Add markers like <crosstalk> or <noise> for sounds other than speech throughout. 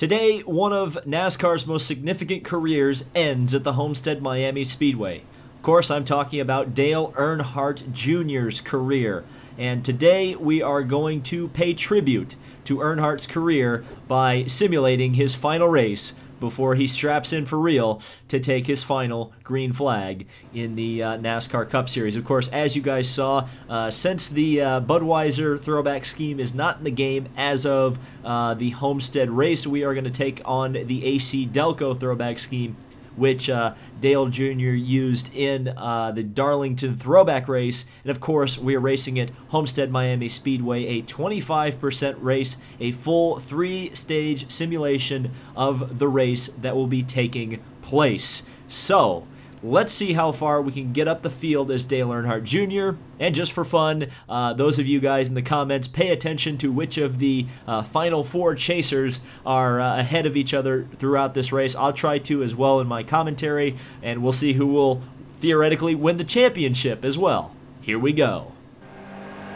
Today, one of NASCAR's most significant careers ends at the Homestead Miami Speedway. Of course, I'm talking about Dale Earnhardt Jr.'s career. And today we are going to pay tribute to Earnhardt's career by simulating his final race before he straps in for real to take his final green flag in the uh, NASCAR Cup Series. Of course, as you guys saw, uh, since the uh, Budweiser throwback scheme is not in the game as of uh, the Homestead race, we are going to take on the AC Delco throwback scheme which uh, Dale Jr. used in uh, the Darlington throwback race. And of course, we are racing at Homestead Miami Speedway, a 25% race, a full three stage simulation of the race that will be taking place. So, Let's see how far we can get up the field as Dale Earnhardt Jr. And just for fun, uh, those of you guys in the comments, pay attention to which of the uh, final four chasers are uh, ahead of each other throughout this race. I'll try to as well in my commentary, and we'll see who will theoretically win the championship as well. Here we go.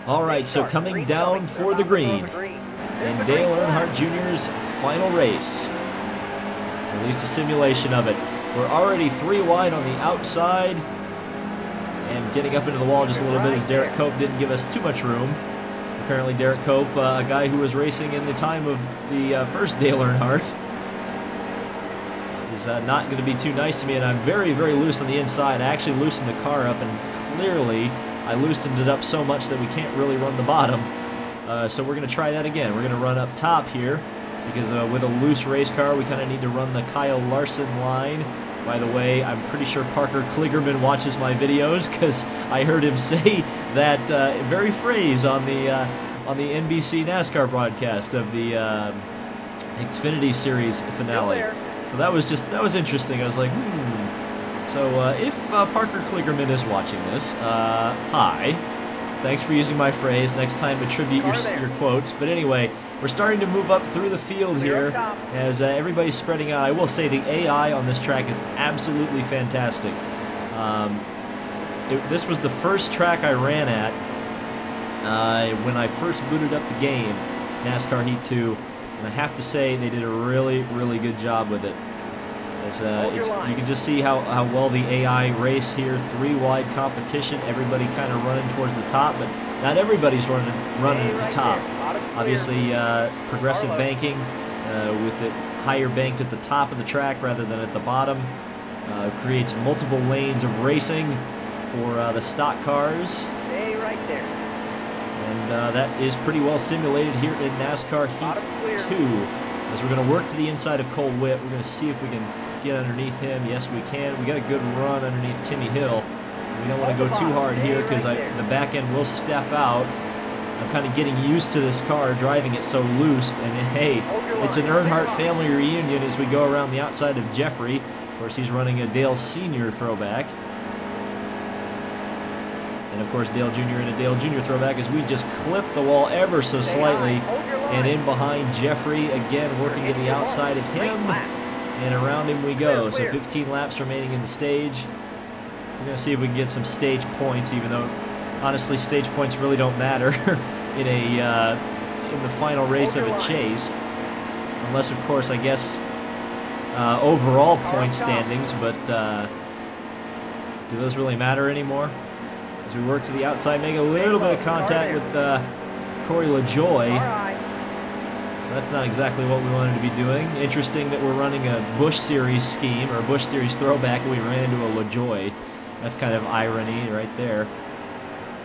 All right, so coming down for the green in Dale Earnhardt Jr.'s final race. At least a simulation of it. We're already three wide on the outside. And getting up into the wall just a little bit as Derrike Cope didn't give us too much room. Apparently Derrike Cope, uh, a guy who was racing in the time of the uh, first Dale Earnhardt, is uh, not going to be too nice to me. And I'm very, very loose on the inside. I actually loosened the car up, and clearly I loosened it up so much that we can't really run the bottom. Uh, so we're going to try that again. We're going to run up top here because uh, with a loose race car, we kind of need to run the Kyle Larson line. By the way, I'm pretty sure Parker Kligerman watches my videos because I heard him <laughs> say that uh, very phrase on the uh, on the NBC NASCAR broadcast of the uh, Xfinity Series finale. So that was just that was interesting. I was like, hmm. So uh, if uh, Parker Kligerman is watching this, uh, hi. Thanks for using my phrase. Next time, attribute your, your quotes. But anyway, we're starting to move up through the field here as uh, everybo's spreading out. I will say the AI on this track is absolutely fantastic. Um, it, this was the first track I ran at uh, when I first booted up the game, NASCAR Heat 2, and I have to say they did a really, really good job with it. As, uh, you can just see how, how well the AI race here, three wide competition, everybody kind of running towards the top, but not everybody's running running at the top. Obviously, uh, progressive banking uh, with it higher banked at the top of the track rather than at the bottom uh, creates multiple lanes of racing for uh, the stock cars. Stay right there. And uh, that is pretty well simulated here in NASCAR Heat 2. As we're going to work to the inside of Cole Whitt, we're going to see if we can get underneath him. Yes, we can. We got a good run underneath Timmy Hill. We don't want to go too hard here because the back end will step out. I'm kind of getting used to this car, driving it so loose. And hey, it's an Earnhardt family reunion as we go around the outside of Jeffrey. Of course, he's running a Dale Sr. throwback. And of course, Dale Jr. and a Dale Jr. throwback as we just clip the wall ever so slightly. And in behind Jeffrey, again working to the outside of him. And around him we go. So 15 laps remaining in the stage. We're going to see if we can get some stage points, even though, honestly, stage points really don't matter <laughs> in a uh, in the final race of a chase. Unless, of course, I guess, uh, overall point standings, but uh, do those really matter anymore? As we work to the outside, make a little bit of contact with uh, Corey LaJoie. So that's not exactly what we wanted to be doing. Interesting that we're running a Busch Series scheme, or a Busch Series throwback, and we ran into a LaJoie. That's kind of irony right there.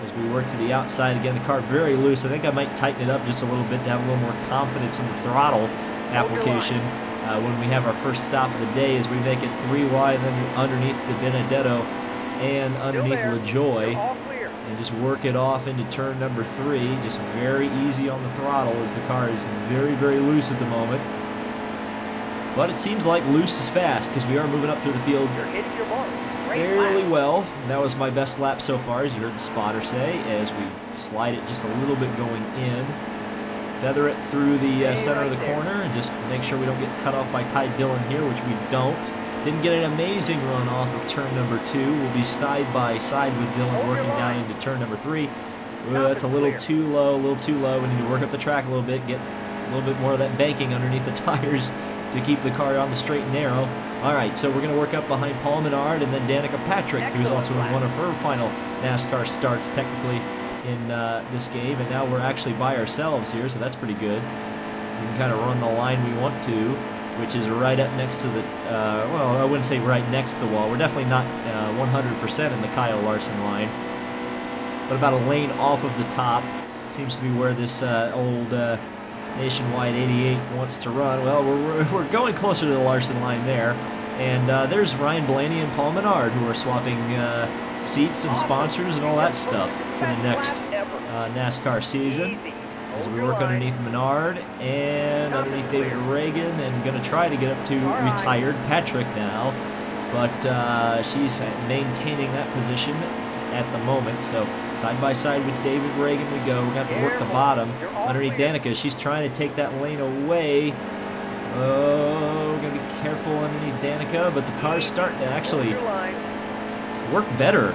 As we work to the outside, again, the car very loose. I think I might tighten it up just a little bit to have a little more confidence in the throttle application uh, when we have our first stop of the day as we make it three wide then underneath DiBenedetto and underneath LaJoie and just work it off into turn number three. Just very easy on the throttle as the car is very, very loose at the moment. But it seems like loose is fast because we are moving up through the field fairly well. And that was my best lap so far, as you heard the spotter say, as we slide it just a little bit going in. Feather it through the uh, center of the corner and just make sure we don't get cut off by Ty Dillon here, which we don't. Didn't get an amazing run off of turn number two. We'll be side by side with Dillon working down into turn number three. Ooh, that's a little too low, a little too low. We need to work up the track a little bit, get A little bit more of that banking underneath the <laughs> tires to keep the car on the straight and narrow. All right, so we're going to work up behind Paul Menard and then Danica Patrick, who's also in one of her final NASCAR starts technically in uh, this game. And now we're actually by ourselves here, so that's pretty good. We can kind of run the line we want to, which is right up next to the, uh, well, I wouldn't say right next to the wall. We're definitely not 100% uh, in the Kyle Larson line, but about a lane off of the top seems to be where this uh, old uh, Nationwide 88 wants to run. Well, we're, we're going closer to the Larson line there. And uh, there's Ryan Blaney and Paul Menard who are swapping uh, seats and sponsors and all that stuff for the next NASCAR season. As we work underneath Menard and underneath David Ragan and going to try to get up to retired Patrick now. But uh, she's maintaining that position at the moment. So side by side with David Ragan we go. We're going to have to work the bottom underneath Danica. She's trying to take that lane away. Oh, we're going to be careful underneath Danica, but the car's starting to actually work better.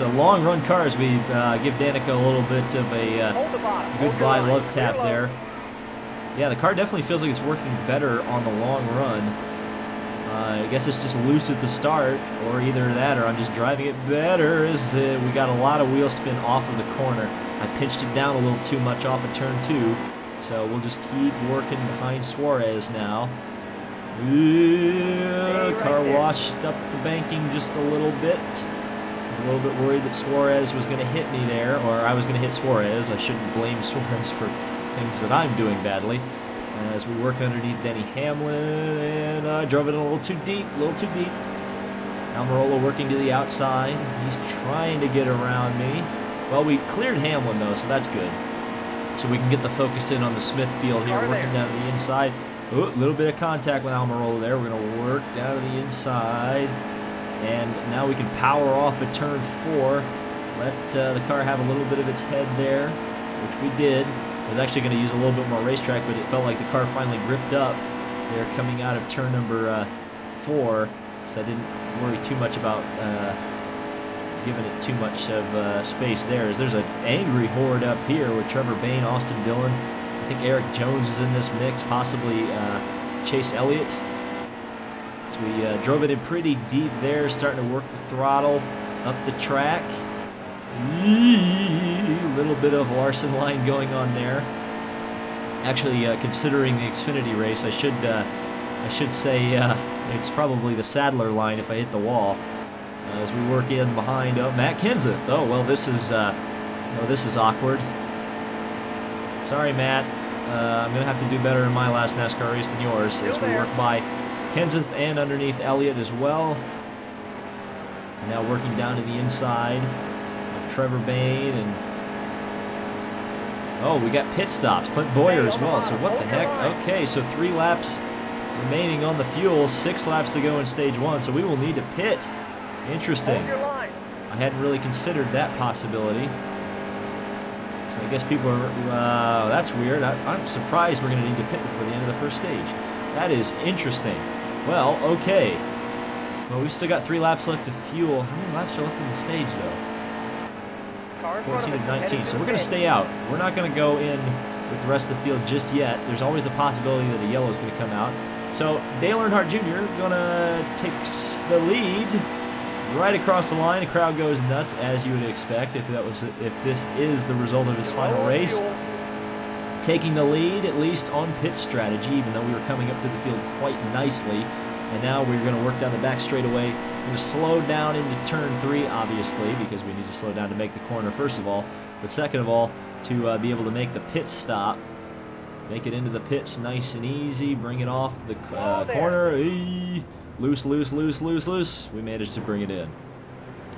A long run car as we uh, give Danica a little bit of a uh, goodbye love tap there. Yeah, the car definitely feels like it's working better on the long run. Uh, I guess it's just loose at the start, or either that or I'm just driving it better uh, we got a lot of wheel spin off of the corner. I pinched it down a little too much off of turn two, so we'll just keep working behind Suarez now. Ooh, car washed up the banking just a little bit. A little bit worried that Suarez was going to hit me there, or I was going to hit Suarez. I shouldn't blame <laughs> Suarez for things that I'm doing badly as we work underneath Denny Hamlin, and I uh, drove it a little too deep, a little too deep. Almirola working to the outside. He's trying to get around me. Well, we cleared Hamlin, though, so that's good. So we can get the focus in on the Smithfield here, working down to the inside. A little bit of contact with Almirola there. We're going to work down to the inside. And now we can power off at turn four. Let uh, the car have a little bit of its head there, which we did. I was actually going to use a little bit more racetrack, but it felt like the car finally gripped up there coming out of turn number uh, four, so I didn't worry too much about uh, giving it too much of uh, space there. As there's an angry horde up here with Trevor Bayne, Austin Dillon. I think Erik Jones is in this mix, possibly uh, Chase Elliott. We uh, drove it in pretty deep there, starting to work the throttle up the track. A little bit of Larson line going on there. Actually, uh, considering the Xfinity race, I should uh, I should say uh, it's probably the Sadler line if I hit the wall. Uh, as we work in behind uh, Matt Kenseth. Oh well, this is uh, oh this is awkward. Sorry, Matt. I'm gonna have to do better in my last NASCAR race than yours as we work by Kenseth and underneath Elliott as well. And now working down to the inside. Of Trevor Bayne and oh, we got pit stops. Clint Bowyer as well. So what the heck? Okay, so three laps remaining on the fuel, six laps to go in stage one. So we will need to pit. Interesting. I hadn't really considered that possibility. So I guess people are. Uh, that's weird. I, I'm surprised we're going to need to pit before the end of the first stage. That is interesting. Well, okay. Well, we've still got three laps left to fuel. How many laps are left in the stage, though? 14 and 19. So we're going to stay out. We're not going to go in with the rest of the field just yet. There's always a possibility that a yellow is going to come out. So Dale Earnhardt Jr. going to take the lead right across the line. The crowd goes nuts, as you would expect if that was if this is the result of his final race. Taking the lead, at least on pit strategy, even though we were coming up through the field quite nicely. And now we're going to work down the back straightaway going to slow down into turn three, obviously, because we need to slow down to make the corner, first of all. But second of all, to uh, be able to make the pit stop. Make it into the pits nice and easy. Bring it off the uh, corner. Eee. Loose, loose, loose, loose, loose. We managed to bring it in.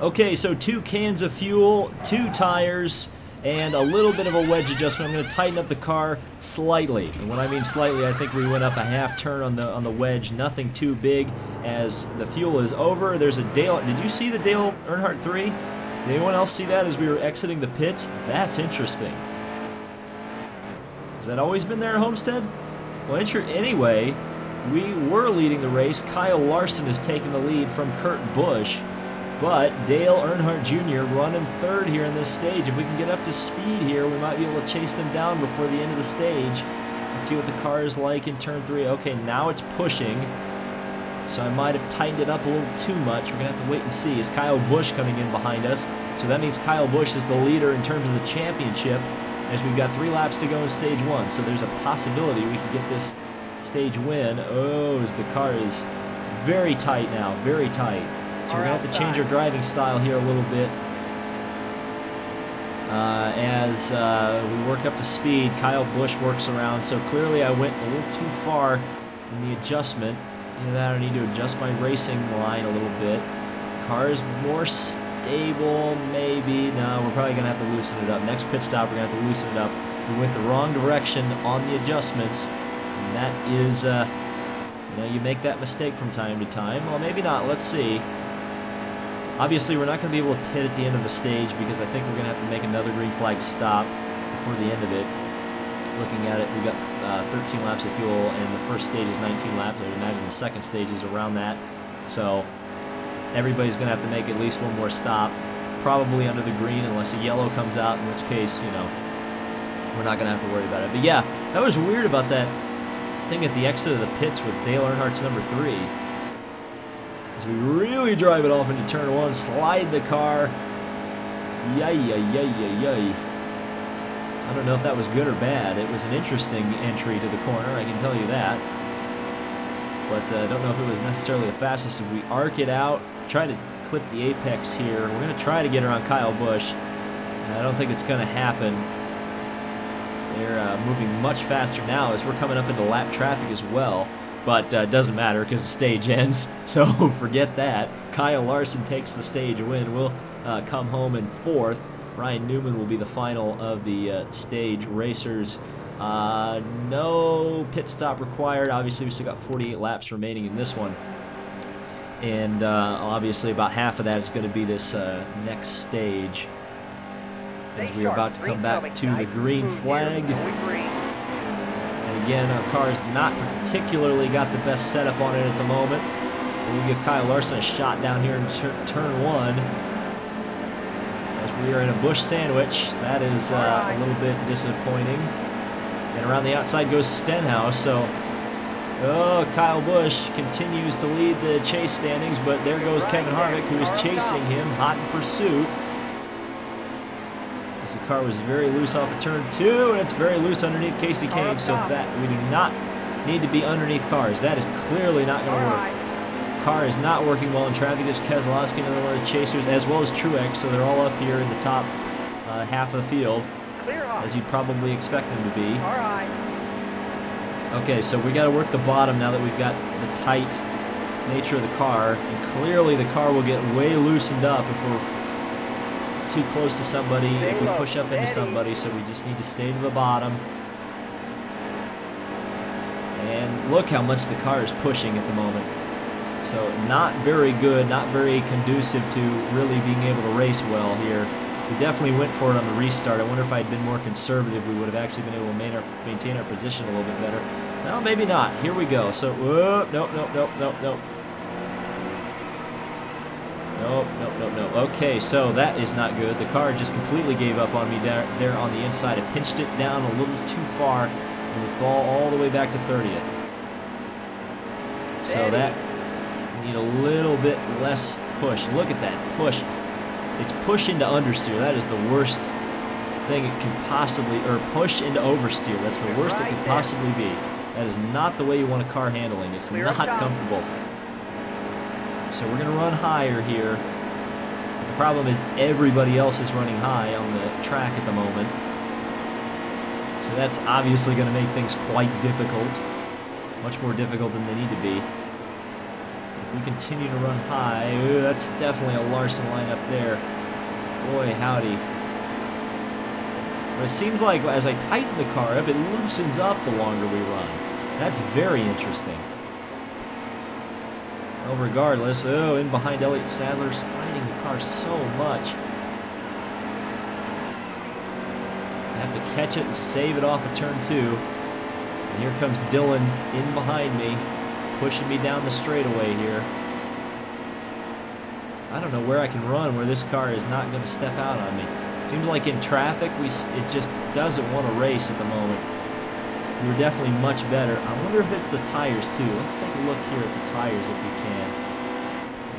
Okay, so two cans of fuel, two tires, and a little bit of a wedge adjustment. I'm going to tighten up the car slightly. And when I mean slightly, I think we went up a half turn on the on the wedge. Nothing too big as the fuel is over. There's a Dale. Did you see the Dale Earnhardt 3? Did anyone else see that as we were exiting the pits? That's interesting. Has that always been there at Homestead? Well, anyway, we were leading the race. Kyle Larson has taken the lead from Kurt Busch. But Dale Earnhardt Jr. running third here in this stage. If we can get up to speed here, we might be able to chase them down before the end of the stage. Let's see what the car is like in turn three. Okay, now it's pushing. So I might have tightened it up a little too much. We're going to have to wait and see. Is Kyle Busch coming in behind us? So that means Kyle Busch is the leader in terms of the championship as we've got three laps to go in stage one. So there's a possibility we could get this stage win. Oh, as the car is very tight now, very tight. So we're going to have to change our driving style here a little bit. Uh, as uh, we work up to speed, Kyle Busch works around. So clearly I went a little too far in the adjustment. Either that I need to adjust my racing line a little bit. Car is more stable, maybe. No, we're probably going to have to loosen it up. Next pit stop, we're going to have to loosen it up. We went the wrong direction on the adjustments. And that is, uh, you know, you make that mistake from time to time. Well, maybe not. Let's see. Obviously, we're not going to be able to pit at the end of the stage because I think we're going to have to make another green flag stop before the end of it. Looking at it, we've got uh, 13 laps of fuel, and the first stage is 19 laps. I would imagine the second stage is around that. So everybody's going to have to make at least one more stop, probably under the green unless a yellow comes out, in which case, you know, we're not going to have to worry about it. But yeah, that was weird about that thing at the exit of the pits with Dale Earnhardt's number three. As we really drive it off into turn one, slide the car. Yay, yay, yay, yay, yay. I don't know if that was good or bad. It was an interesting entry to the corner, I can tell you that. But I uh, don't know if it was necessarily the fastest. If we arc it out, try to clip the apex here. We're going to try to get around Kyle Busch. I don't think it's going to happen. They're uh, moving much faster now as we're coming up into lap traffic as well but uh, doesn't matter because the stage <laughs> ends, so <laughs> forget that. Kyle Larson takes the stage win. We'll uh, come home in fourth. Ryan Newman will be the final of the uh, stage racers. Uh, no pit stop required. Obviously, we still got 48 laps remaining in this one. And uh, obviously, about half of that is going to be this uh, next stage. As we're about to come back to the green flag again, our car has not particularly got the best setup on it at the moment. We'll give Kyle Larson a shot down here in turn one. As we are in a Busch sandwich, that is uh, a little bit disappointing. And around the outside goes Stenhouse, so Oh, Kyle Busch continues to lead the chase standings, but there goes Kevin Harvick, who is chasing him, hot in pursuit the car was very loose off of turn two, and it's very loose underneath Kasey Kahne, so that we do not need to be underneath cars. That is clearly not going to work. Car is not working well in traffic. There's Keselowski, another one of the chasers, as well as Truex, so they're all up here in the top uh, half of the field, as you'd probably expect them to be. Okay, so we got to work the bottom now that we've got the tight nature of the car, and clearly the car will get way loosened up if we're too close to somebody, if we push up into somebody, so we just need to stay to the bottom. And look how much the car is pushing at the moment. So not very good, not very conducive to really being able to race well here. We definitely went for it on the restart. I wonder if I had been more conservative, we would have actually been able to maintain our, position a little bit better. No, maybe not. Here we go. So, whoop, nope, nope, nope, nope, nope. Nope, nope, nope, nope. Okay, so that is not good. The car just completely gave up on me there, there on the inside. It pinched it down a little too far and we fall all the way back to 30th. So that, need a little bit less push. Look at that push. It's push into understeer. That is the worst thing it can possibly, or push into oversteer. That's the worst it could possibly be. That is not the way you want a car handling. It's not comfortable. So we're going to run higher here. But the problem is everybody else is running high on the track at the moment. So that's obviously going to make things quite difficult. Much more difficult than they need to be. If we continue to run high, ooh, that's definitely a Larson line up there. Boy, howdy. But it seems like as I tighten the car up, it loosens up the longer we run. That's very interesting. Well, regardless, oh, in behind Elliott Sadler, sliding the car so much. I have to catch it and save it off of turn two. And here comes Dillon in behind me, pushing me down the straightaway here. I don't know where I can run where this car is not going to step out on me. Seems like in traffic, we it just doesn't want to race at the moment. We were definitely much better. I wonder if it's the tires too. Let's take a look here at the tires if we can.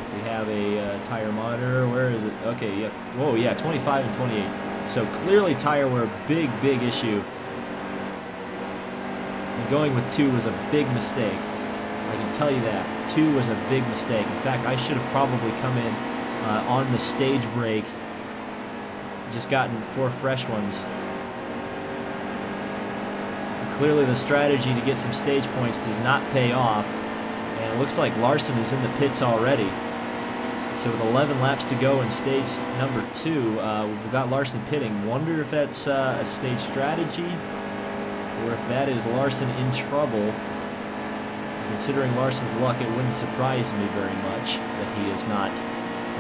If we have a uh, tire monitor, where is it? Okay, yeah. Whoa, yeah, 25 and 28. So clearly tire were a big, big issue. And going with two was a big mistake. I can tell you that. Two was a big mistake. In fact, I should have probably come in uh, on the stage break, just gotten four fresh ones clearly the strategy to get some stage points does not pay off. And it looks like Larson is in the pits already. So with 11 laps to go in stage number two, uh, we've got Larson pitting. Wonder if that's uh, a stage strategy or if that is Larson in trouble. Considering Larson's luck, it wouldn't surprise me very much that he is not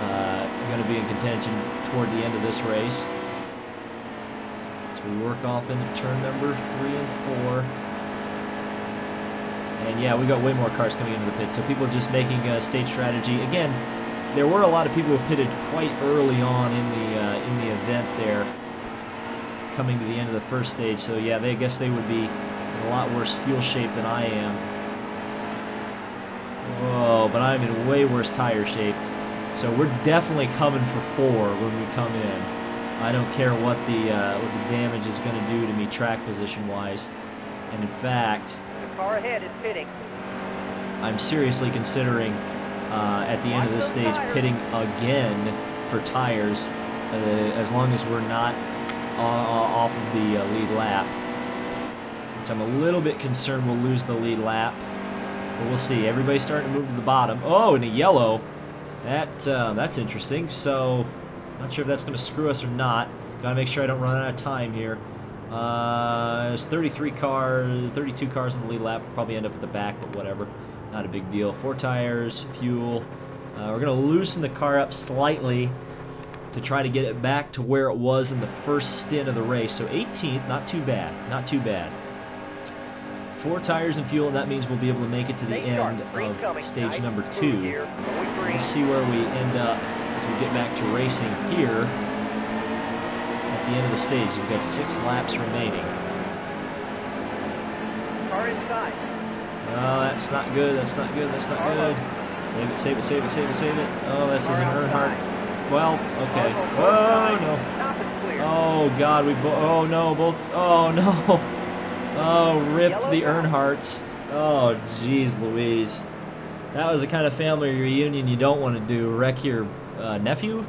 uh, going to be in contention toward the end of this race. We work off into turn number three and four. And yeah, we got way more cars coming into the pit. So people just making a stage strategy. Again, there were a lot of people who pitted quite early on in the uh, in the event there, coming to the end of the first stage. So yeah, they I guess they would be in a lot worse fuel shape than I am. Whoa, but I'm in way worse tire shape. So we're definitely coming for four when we come in. I don't care what the uh, what the damage is going to do to me track position wise. And in fact, the car ahead is pitting. I'm seriously considering uh, at the end of this stage pitting again for tires uh, as long as we're not off of the uh, lead lap. Which I'm a little bit concerned we'll lose the lead lap. But we'll see. Everybody's starting to move to the bottom. Oh, in a yellow. That uh, That's interesting. So not sure if that's going to screw us or not. Gotta make sure I don't run out of time here. Uh, there's 33 cars, 32 cars in the lead lap. We'll probably end up at the back, but whatever. Not a big deal. Four tires, fuel. Uh, we're going to loosen the car up slightly to try to get it back to where it was in the first stint of the race. So 18th, not too bad. Not too bad. Four tires and fuel, and that means we'll be able to make it to the end of stage number two. We'll see where we end up get back to racing here at the end of the stage. We've got six laps remaining. Car inside. Oh, that's not good. That's not good. That's not good. Save it, save it, save it, save it, save it. Oh, this is an Earnhardt. Well, okay. Oh, no. Oh, God. We both. Oh, no. Both. Oh, no. <laughs> Oh, rip the Earnhardts. Oh, jeez Louise. That was the kind of family reunion you don't want to do. Wreck your uh, nephew?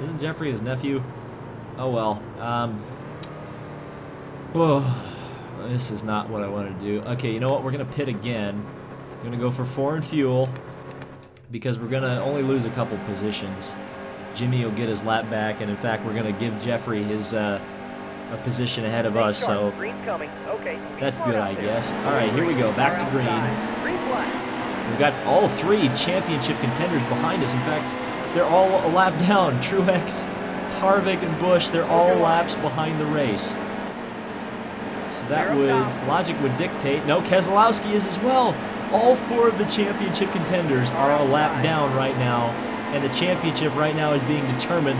Isn't Jeffrey his nephew? Oh well. Um, whoa. This is not what I want to do. Okay, you know what? We're going to pit again. We're going to go for foreign fuel because we're going to only lose a couple positions. Jimmy will get his lap back, and in fact, we're going to give Jeffrey his uh, a position ahead of us, so that's good, I guess. All right, here we go. Back to green. We've got all three championship contenders behind us. In fact, they're all a lap down. <laughs> Truex, Harvick, and Busch, they're all laps behind the race. So that would, logic would dictate, no, Keselowski is as well. All four of the championship contenders are a lap down right now, and the championship right now is being determined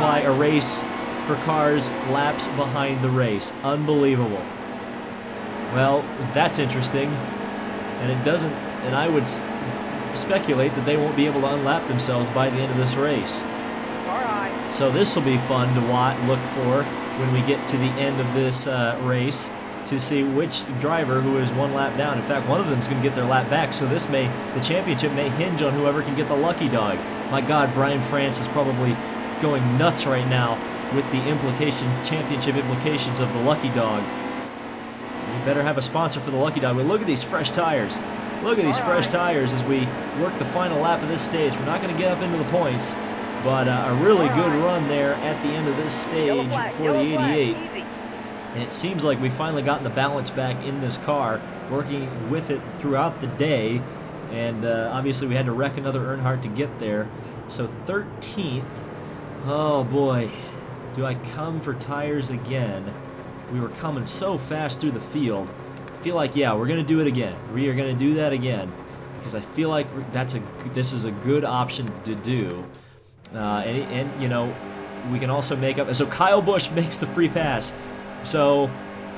by a race for cars laps behind the race. Unbelievable. Well, that's interesting. And it doesn't, and I would speculate that they won't be able to unlap themselves by the end of this race. So this will be fun to watch, look for when we get to the end of this uh, race to see which driver who is one lap down. In fact, one of them is going to get their lap back, so this may, the championship may hinge on whoever can get the lucky dog. My God, Brian France is probably going nuts right now with the implications, championship implications of the lucky dog. You better have a sponsor for the lucky dog. But look at these fresh tires. Look at these fresh tires as we work the final lap of this stage. We're not going to get up into the points, but uh, a really good run there at the end of this stage for the 88. And it seems like we've finally gotten the balance back in this car, working with it throughout the day. And uh, obviously we had to wreck another Earnhardt to get there. So 13th. Oh boy. Do I come for tires again? We were coming so fast through the field feel like, yeah, we're going to do it again. We are going to do that again because I feel like that's a this is a good option to do. Uh, and, and, you know, we can also make up. So Kyle Busch <laughs> makes the free pass. So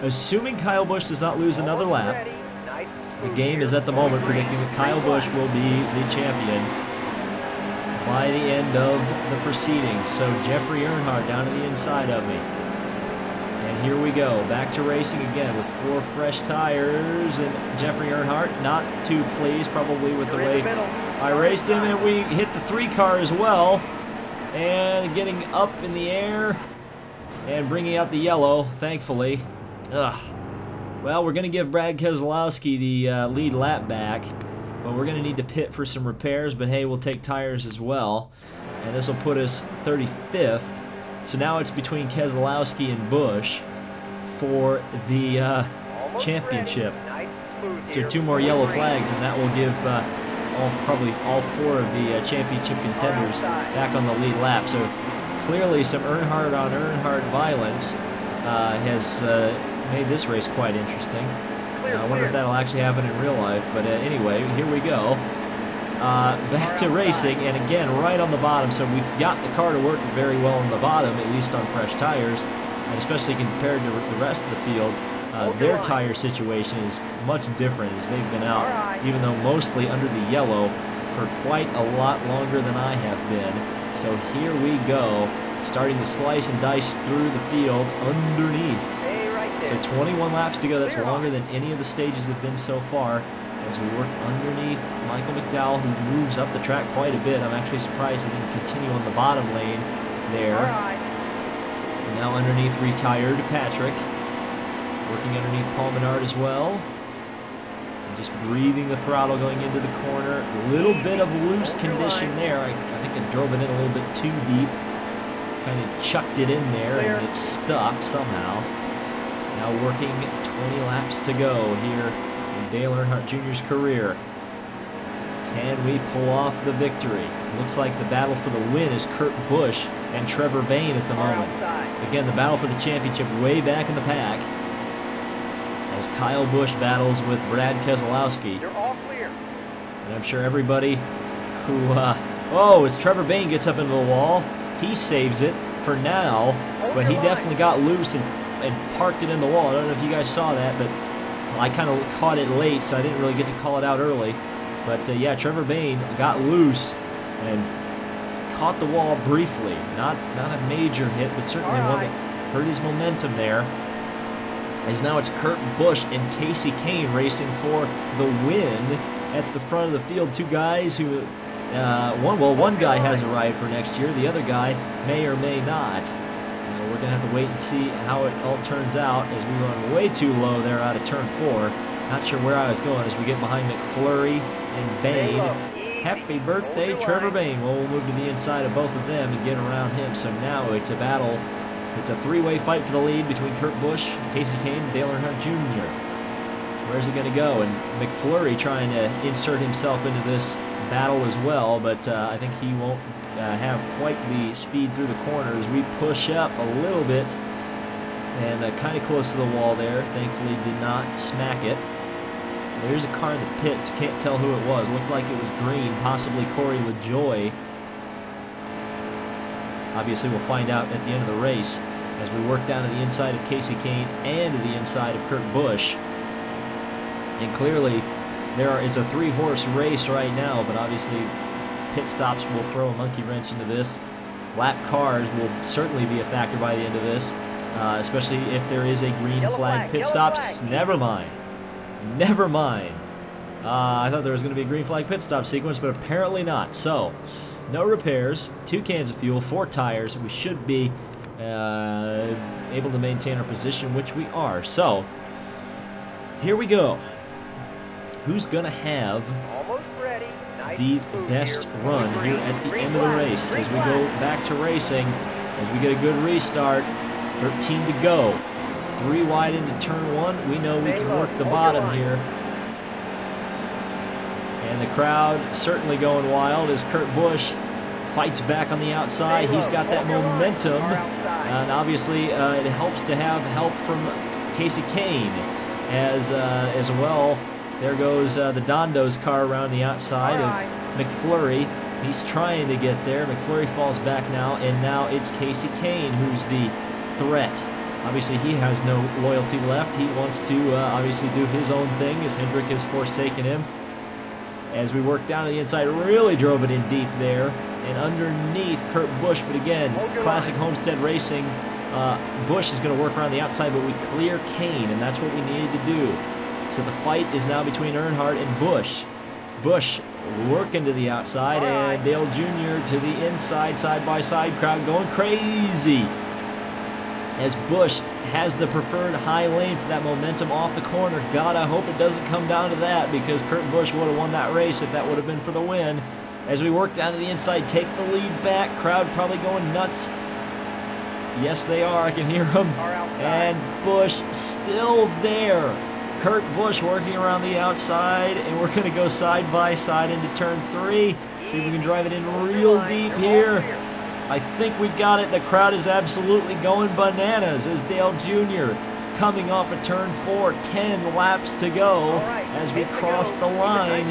assuming Kyle Busch does not lose another lap, the game is at the moment predicting that Kyle Busch will be the champion by the end of the proceedings. So Jeffrey Earnhardt down to the inside of me. Here we go, back to racing again with four fresh tires. And Jeffrey Earnhardt not too pleased probably with the way I raced him. And we hit the three car as well. And getting up in the air and bringing out the yellow, thankfully. Ugh. Well, we're going to give Brad Keselowski the uh, lead lap back, but we're going to need to pit for some repairs, but hey, we'll take tires as well. And this will put us 35th. So now it's between Keselowski and Busch for the uh, championship. So two more yellow flags, and that will give uh, all probably all four of the uh, championship contenders back on the lead lap. So clearly some Earnhardt on Earnhardt violence uh, has uh, made this race quite interesting. Uh, I wonder if that'll actually happen in real life, but anyway, here we go. Uh, back to racing, and again, right on the bottom, so we've got the car to work very well on the bottom, at least on fresh tires, especially compared to the rest of the field. Uh, their tire situation is much different as they've been out, even though mostly under the yellow, for quite a lot longer than I have been. So here we go, starting to slice and dice through the field underneath. So 21 laps to go. That's longer than any of the stages have been so far. As we work underneath Michael McDowell, who moves up the track quite a bit. I'm actually surprised he didn't continue on the bottom lane there. Now underneath retired Patrick. Working underneath Paul Menard as well. And just breathing the throttle going into the corner. A little bit of loose condition there. I, I think I drove it in a little bit too deep. Kind of chucked it in there and it stuck somehow. Now working 20 laps to go here in Dale Earnhardt Jr.'s career. Can we pull off the victory? Looks like the battle for the win is Kurt Busch and Trevor Bayne at the moment. Again, the battle for the championship way back in the pack. As Kyle Busch battles with Brad Keselowski. You're all clear. And I'm sure everybody who, uh, oh, as Trevor Bayne gets up into the wall, he saves it for now, but he definitely got loose and and parked it in the wall. I don't know if you guys saw that, but I kind of caught it late, so I didn't really get to call it out early. But uh, yeah, Trevor Bayne got loose and caught the wall briefly. Not not a major hit, but certainly right. one that hurt his momentum there. As now it's Kurt Busch and Kasey Kahne racing for the win at the front of the field. Two guys who, uh, one well, one guy has a ride for next year. The other guy may or may not we're going to have to wait and see how it all turns out as we run way too low there out of turn four. Not sure where I was going as we get behind McMurray and Bayne. Happy birthday, Trevor Bayne. Well, we'll move to the inside of both of them and get around him. So now it's a battle. It's a three-way fight for the lead between Kurt Busch, Kasey Kahne, and Dale Earnhardt Jr. Where's it going to go? And McMurray trying to insert himself into this battle as well, but uh, I think he won't uh, have quite the speed through the corners. We push up a little bit and uh, kind of close to the wall there. Thankfully did not smack it. There's a car in the pits. Can't tell who it was. Looked like it was green, possibly Corey LaJoie. Obviously, we'll find out at the end of the race as we work down to the inside of Kasey Kahne and to the inside of Kurt Busch. And clearly, there are, it's a three-horse race right now, but obviously pit stops will throw a monkey wrench into this. Lap cars will certainly be a factor by the end of this, uh, especially if there is a green flag, flag pit stops. Flag. Never mind. Never mind. Uh, I thought there was going to be a green flag pit stop sequence, but apparently not. So, no repairs, two cans of fuel, four tires. We should be uh, able to maintain our position, which we are. So, here we go. Who's going to have the best run here at the end of the race as we go back to racing, as we get a good restart. 13 to go. Three wide into turn one. We know we can work the bottom here. And the crowd certainly going wild as Kurt Busch fights back on the outside. He's got that momentum. And obviously, uh, it helps to have help from Kasey Kahne as, uh, as well there goes uh, the Dondo's car around the outside of McMurray. He's trying to get there. McMurray falls back now, and now it's Kasey Kahne who's the threat Obviously, he has no loyalty left. He wants to uh, obviously do his own thing as Hendrick has forsaken him. As we work down to the inside, really drove it in deep there. And underneath Kurt Busch, but again, classic Homestead Racing. Uh, Busch is going to work around the outside, but we clear Kahne, and that's what we needed to do. So the fight is now between Earnhardt and Busch. Busch working to the outside, and Dale Jr. to the inside, side by side, crowd going crazy. As Busch has the preferred high lane for that momentum off the corner. God, I hope it doesn't come down to that because Kurt Busch would have won that race if that would have been for the win. As we work down to the inside, take the lead back. Crowd probably going nuts. Yes, they are. I can hear them. And Busch still there. Kurt Busch working around the outside, and we're going to go side by side into turn three. See if we can drive it in real deep here. Think we got it. The crowd is absolutely going bananas as Dale Jr. coming off of turn four. 10 laps to go as we cross the line.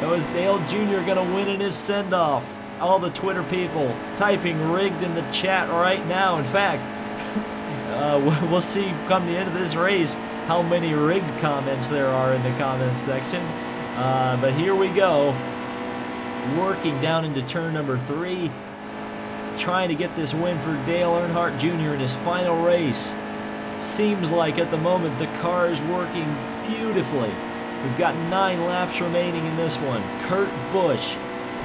That was Dale Jr. going to win in his send-off. All the Twitter people typing rigged in the chat right now. In fact, <laughs> uh, <laughs> we'll see come the end of this race how many rigged comments there are in the comments section. Uh, but here we go. Working down into turn number three. Trying to get this win for Dale Earnhardt Jr. in his final race. Seems like at the moment the car is working beautifully. We've got nine laps remaining in this one. Kurt Busch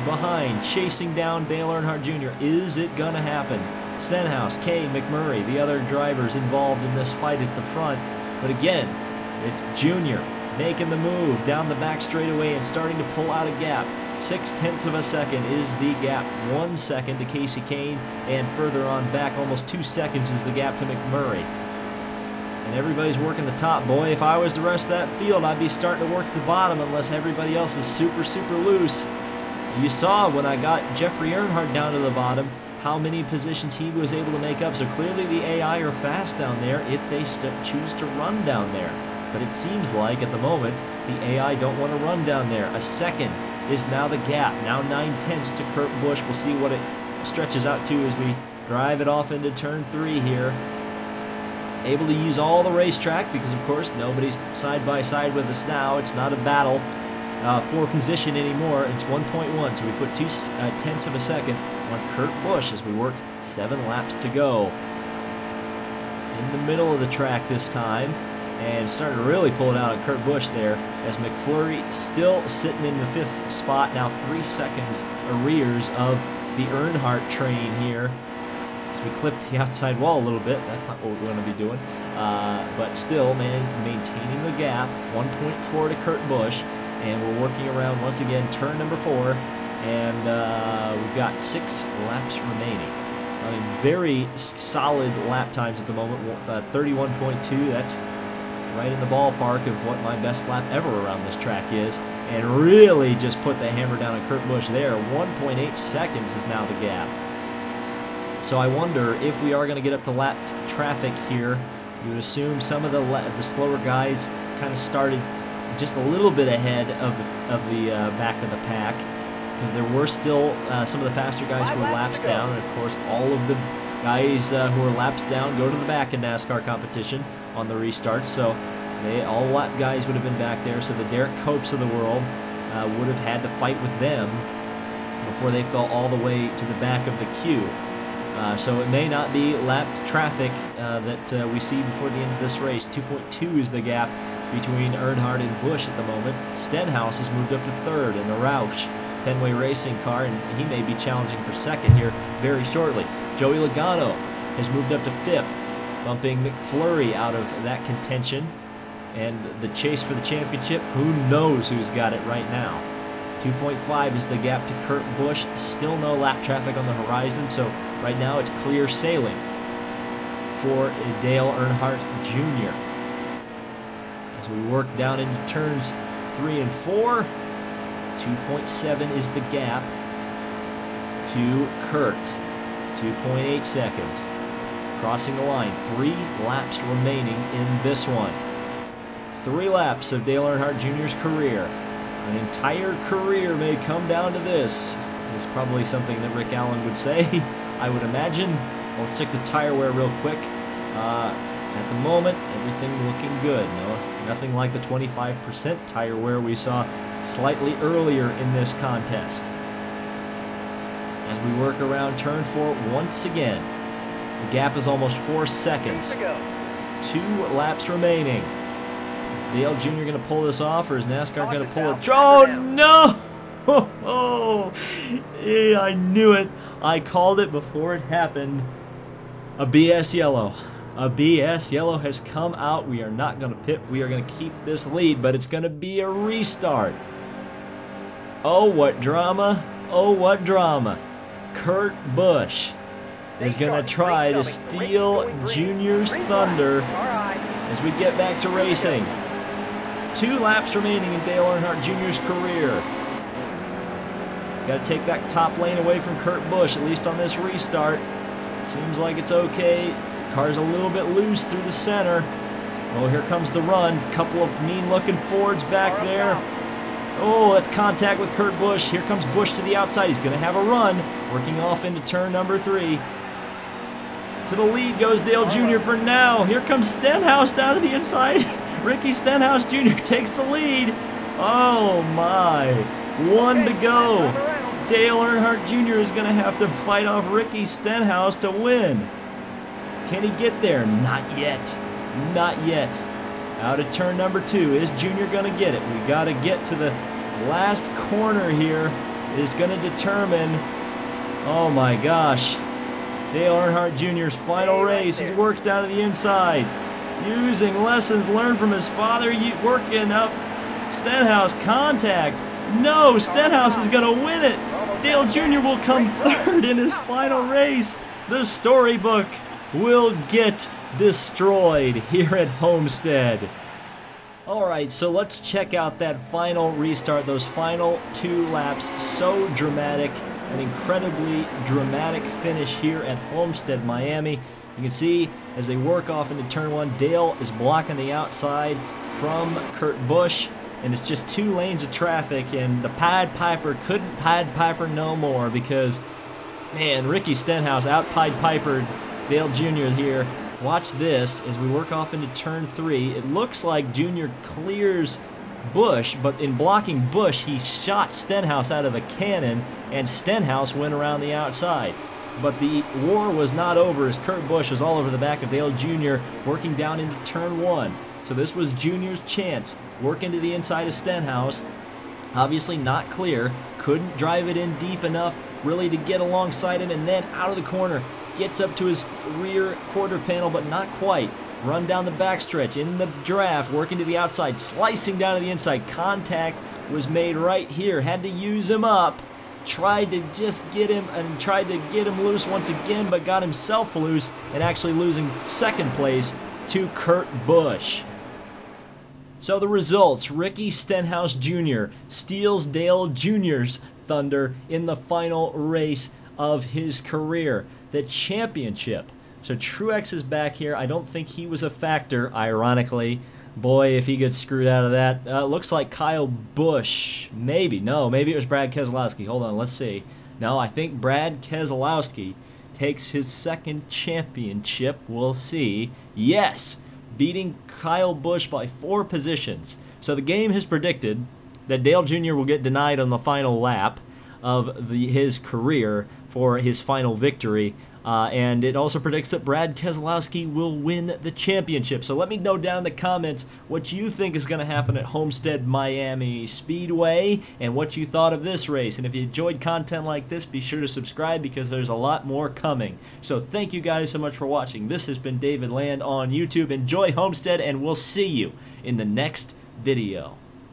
behind, chasing down Dale Earnhardt Jr. Is it going to happen? Stenhouse, Kay, McMurray, the other drivers involved in this fight at the front. But again, it's Junior making the move down the back straightaway and starting to pull out a gap. Six tenths of a second is the gap. One second to Kasey Kahne, and further on back, almost two seconds is the gap to McMurray. And everybody's working the top. Boy, if I was the rest of that field, I'd be starting to work the bottom unless everybody else is super, super loose. You saw when I got Jeffrey Earnhardt down to the bottom how many positions he was able to make up. So clearly the AI are fast down there if they choose to run down there. But it seems like at the moment the AI don't want to run down there. A second is now the gap. Now nine tenths to Kurt Busch. We'll see what it stretches out to as we drive it off into turn three here. Able to use all the racetrack because, of course, nobody's side by side with us now. It's not a battle uh, for position anymore. It's 1.1, so we put two uh, tenths of a second on Kurt Busch as we work seven laps to go. In the middle of the track this time, and starting to really pull it out at Kurt Busch there as McMurray still sitting in the fifth spot, now three seconds arrears of the Earnhardt train here As we clipped the <laughs> outside wall a little bit. That's not what we're going to be doing. Uh, but still, man, maintaining the gap. 1.4 to Kurt Busch. And we're working around, once again, turn number four. And uh, we've got six laps remaining. I mean, very solid lap times at the moment. Uh, 31.2, that's right in the ballpark of what my best lap ever around this track is. And really just put the hammer down on Kurt Busch there. 1.8 seconds is now the gap. So I wonder if we are going to get up to lap traffic here. You would assume some of the the slower guys kind of started just a little bit ahead of the, of the uh, back of the pack because there were still uh, some of the faster guys who were laps down, and of course all of the guys uh, who are laps down go to the back in NASCAR competition on the restart. So they all lap guys would have been back there. So the Derrike Copes of the world uh, would have had to fight with them before they fell all the way to the back of the queue. Uh, so it may not be lapped traffic uh, that uh, we see before the end of this race. 2.2 is the gap between Earnhardt and Busch at the moment. Stenhouse has moved up to third in the Roush Fenway Racing car, and he may be challenging for second here very shortly. Joey Logano has moved up to fifth, bumping McMurray out of that contention. And the chase for the championship, who knows who's got it right now. 2.5 is the gap to Kurt Busch. Still no lap traffic on the horizon, so right now it's clear sailing for Dale Earnhardt Jr. As we work down into turns 3 and 4, 2.7 is the gap to Kurt. 2.8 seconds. Crossing the line. Three laps remaining in this one. Three laps of Dale Earnhardt Jr.'s career. An entire career may come down to this. It's probably something that Rick Allen would say, <laughs> I would imagine. Let's check the tire wear real quick. Uh, at the moment, everything looking good. No, nothing like the 25% tire wear we saw slightly earlier in this contest. As we work around turn four once again, the gap is almost four seconds. Two laps remaining. Is Dale Jr. going to pull this off, or is NASCAR going to pull it? Oh, no! <laughs> Oh, yeah, I knew it. I called it before it happened. A BS yellow. A BS yellow has come out. We are not going to pit. We are going to keep this lead, but it's going to be a restart. Oh, what drama. Oh, what drama. Kurt Busch is going to try to steal Junior's thunder as we get back to racing. Two laps remaining in Dale Earnhardt Jr.'s career. Got to take that top lane away from Kurt Busch, at least on this restart. Seems like it's okay. Car's a little bit loose through the center. Oh, here comes the run. Couple of mean-looking Fords back there. Oh, that's contact with Kurt Busch. Here comes Busch to the outside. He's going to have a run, working off into turn number three. To the lead goes Dale Jr. for now. Here comes Stenhouse down to the inside. <laughs> Ricky Stenhouse Jr. <laughs> takes the lead. Oh my. One to go. Dale Earnhardt Jr. is going to have to fight off Ricky Stenhouse to win. Can he get there? Not yet. Not yet. Out of turn number two. Is Junior going to get it? We got to get to the last corner here. It is going to determine. Oh my gosh. Dale Earnhardt Jr.'s final race. He there. works down to the inside. Using lessons learned from his father, working up Stenhouse contact. No, Stenhouse is going to win it. Dale Jr. will come third in his final race. The storybook will get destroyed here at Homestead. All right, so let's check out that final restart, those final two laps. So dramatic, an incredibly dramatic finish here at Homestead, Miami. You can see as they work off into turn one, Dale is blocking the outside from Kurt Busch, and it's just two lanes of traffic, and the Pied Piper couldn't Pied Piper no more because Man, Ricky Stenhouse out Pied Piper, Dale Jr. here. Watch this as we work off into turn three. It looks like Jr. clears Busch, but in blocking Busch, he shot Stenhouse out of a cannon, and Stenhouse went around the outside. But the war was not over as Kurt Busch was all over the back of Dale Jr., working down into turn one. So this was Jr.'s chance. Work into the inside of Stenhouse, obviously not clear, couldn't drive it in deep enough really to get alongside him, and then out of the corner, gets up to his rear quarter panel, but not quite. Run down the backstretch in the draft, working to the outside, slicing down to the inside. Contact was made right here, had to use him up. Tried to just get him and tried to get him loose once again, but got himself loose and actually losing second place to Kurt Busch. So the results Ricky Stenhouse Jr. steals Dale Jr.'s thunder in the final race of his career, the championship. So Truex is back here. I don't think he was a factor, ironically. Boy, if he gets screwed out of that. Uh, looks like Kyle Busch. Maybe. No, maybe it was Brad Keselowski. Hold on, let's see. No, I think Brad Keselowski takes his second championship. We'll see. Yes, beating Kyle Busch by four positions. So the game has predicted that Dale Jr. will get denied on the final lap of the, his career for his final victory. Uh, and it also predicts that Brad Keselowski will win the championship. So let me know down in the comments what you think is going to happen at Homestead Miami Speedway and what you thought of this race. And if you enjoyed content like this, be sure to subscribe because there's a lot more coming. So thank you guys so much for watching. This has been David Land on YouTube. Enjoy Homestead, and we'll see you in the next video.